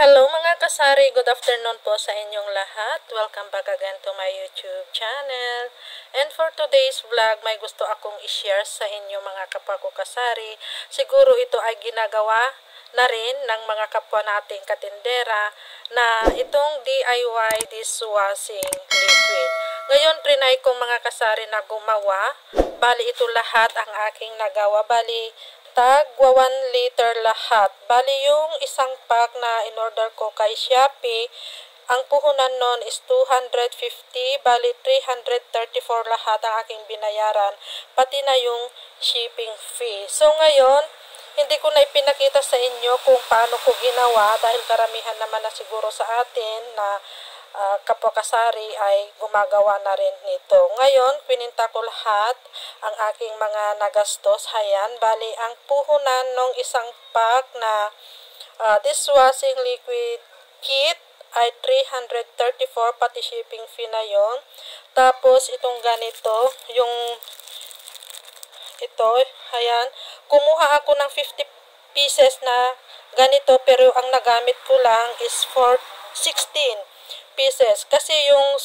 Hello mga kasari, good afternoon po sa inyong lahat. Welcome back again to my YouTube channel. And for today's vlog, may gusto akong i-share sa inyo mga kapwa ko kasari. Siguro ito ay ginagawa na rin ng mga kapwa nating katindera na itong DIY dishwashing liquid. Trinay kong mga kasari na gumawa. Bali, ito lahat ang aking nagawa. Bali, tag 1 liter lahat. Bali yung isang pack na in-order ko kay Shopee, ang puhunan nun is 250, bali 334 lahat ang aking binayaran, pati na yung shipping fee. So ngayon, hindi ko na ipinakita sa inyo kung paano ko ginawa dahil karamihan naman na siguro sa atin na uh, ay gumagawa na rin nito. Ngayon, pininta ko lahat ang aking mga nagastos. Hayan, bali ang puhunan ng isang pack na uh, dishwashing liquid kit ay 334 pati shipping fee na yon. Tapos itong ganito, yung ito, ayan, kumuha ako ng 50 pieces na ganito pero ang nagamit ko lang is for 16 pieces. Kasi yung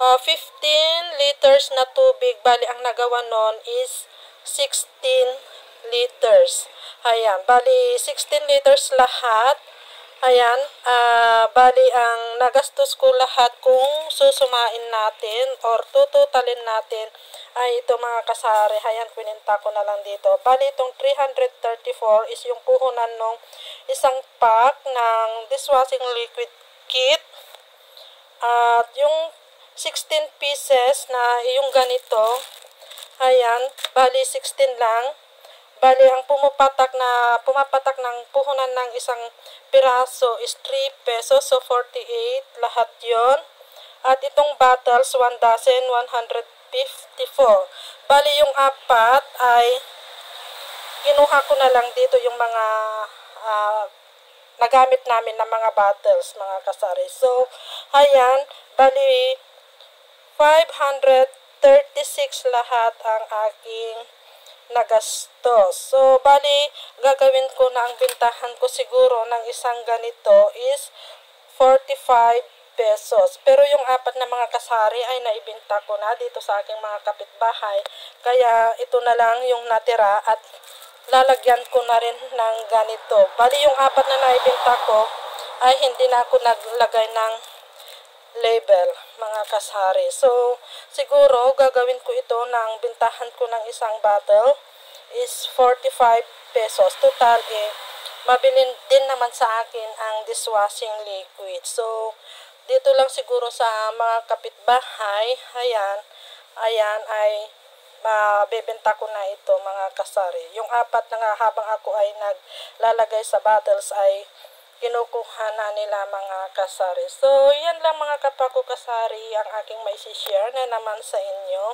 uh, 15 liters na tubig, bali ang nagawa nun is 16 liters. Ayan, bali 16 liters lahat. Ayan, uh, bali ang nagastos ko lahat kung susumain natin or tututalin natin ay ito mga kasari. Ayan, pininta ko na lang dito. Bali itong 334 is yung puhunan ng isang pack ng dishwashing liquid kit at yung 16 pieces na yung ganito, ayan, bali 16 lang. Bali, ang pumapatak na, pumapatak ng puhunan ng isang piraso is 3 pesos, so 48 lahat yon At itong bottles, 1 dozen, 154. Bali, yung apat ay kinuha ko na lang dito yung mga uh, nagamit namin ng mga bottles, mga kasari. So, ayan, bali 536 lahat ang aking nagastos. So, bali, gagawin ko na ang bintahan ko siguro ng isang ganito is 45 pesos. Pero yung apat na mga kasari ay naibinta ko na dito sa aking mga kapitbahay. Kaya ito na lang yung natira at lalagyan ko na rin ng ganito. Bali yung apat na naibinta ko ay hindi na ako naglagay ng label, mga kasari. So, siguro gagawin ko ito ng bintahan ko ng isang bottle is 45 pesos. Total eh, mabilin din naman sa akin ang dishwashing liquid. So, dito lang siguro sa mga kapitbahay, ayan, ayan ay mabebenta ko na ito mga kasari. Yung apat na nga habang ako ay naglalagay sa bottles ay kinukuha na nila mga kasari. So, yan lang mga kapako kasari ang aking may share na naman sa inyo.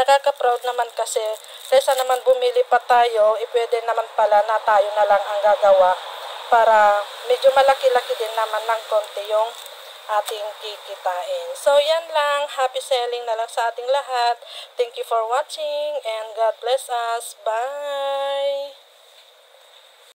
Nakaka-proud naman kasi kaysa naman bumili pa tayo, ipwede naman pala na tayo na lang ang gagawa para medyo malaki-laki din naman ng konti yung ating kikitain. So, yan lang. Happy selling na lang sa ating lahat. Thank you for watching and God bless us. Bye!